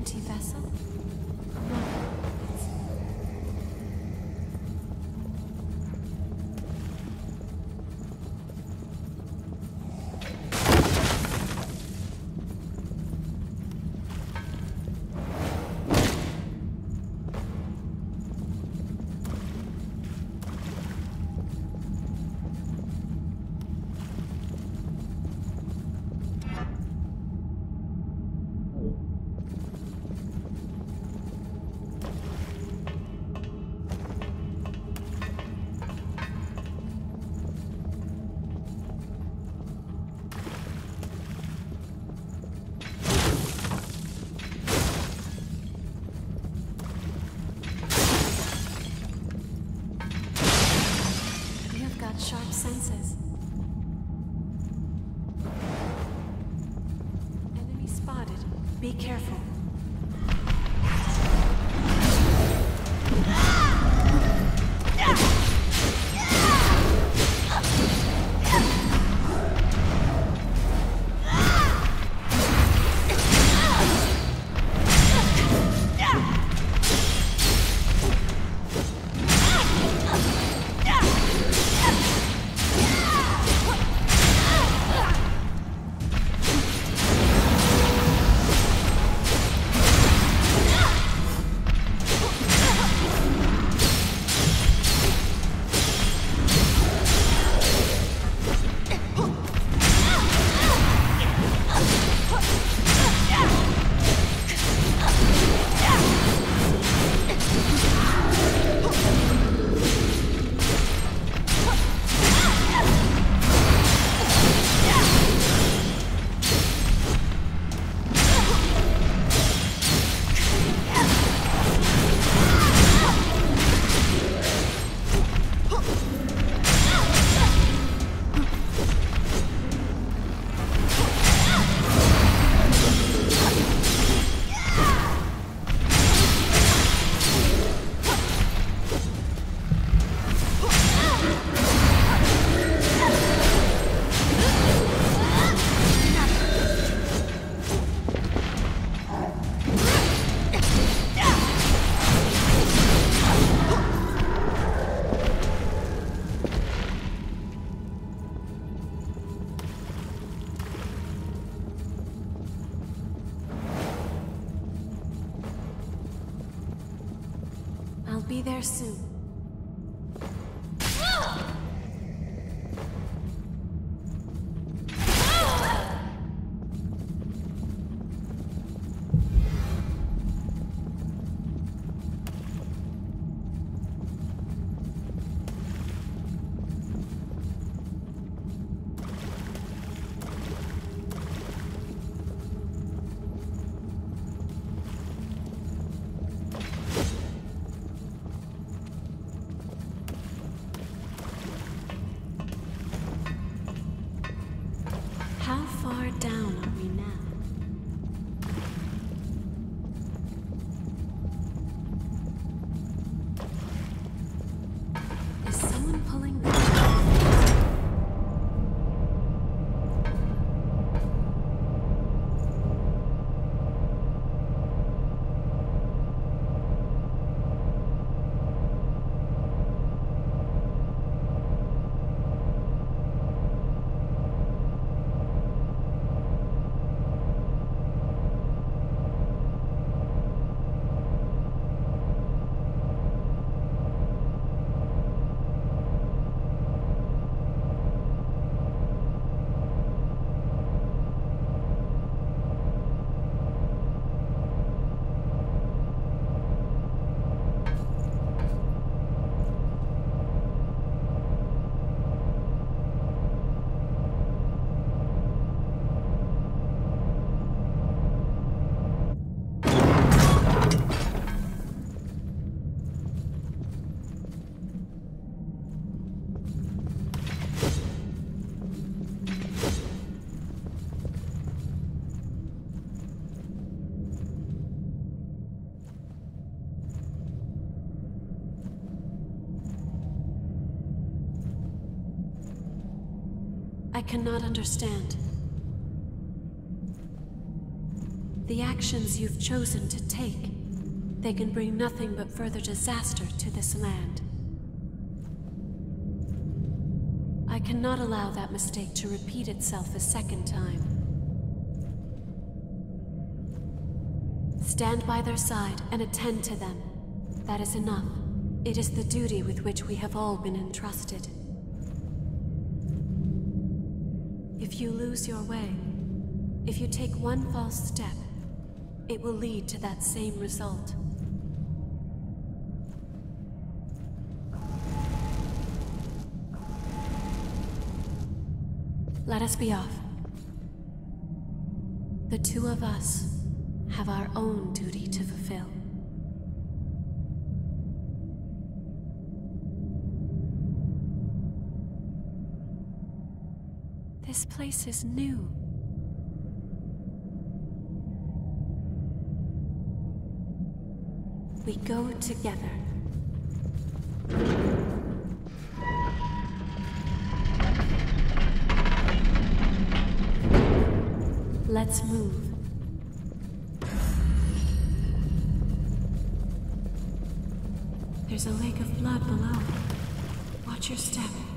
empty vessel? No. Sharp senses. Enemy spotted. Be careful. Be there soon. I cannot understand. The actions you've chosen to take, they can bring nothing but further disaster to this land. I cannot allow that mistake to repeat itself a second time. Stand by their side and attend to them. That is enough. It is the duty with which we have all been entrusted. If you lose your way, if you take one false step, it will lead to that same result. Let us be off. The two of us have our own duty to fulfill. This place is new. We go together. Let's move. There's a lake of blood below. Watch your step.